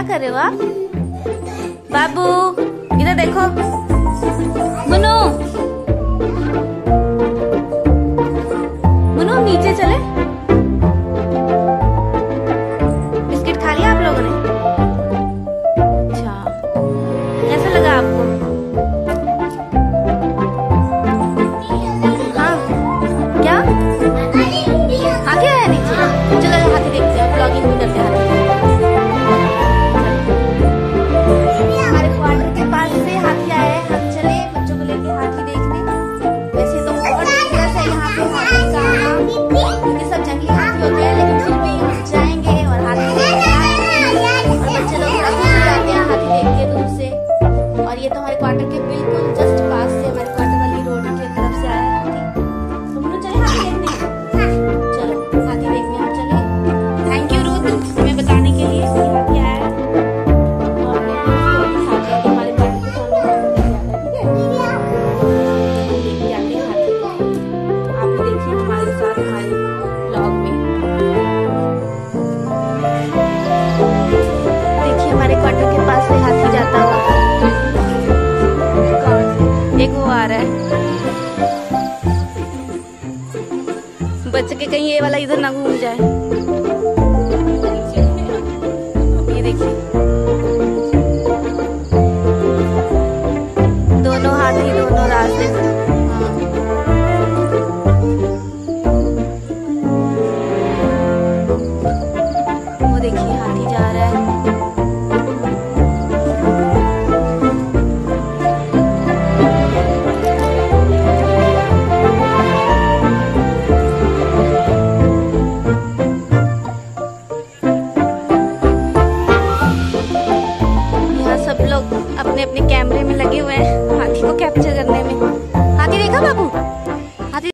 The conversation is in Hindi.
क्या कर रहे हो आप? बाबू इधर देखो। मुन्नू। Maria, tão adequada. आ रहा है। बच के कहीं ये वाला इधर ना घूम जाए। ये देखिए। दोनों हाथ ही दोनों रास्ते। हाँ। वो देखिए हाथी जा रहा है।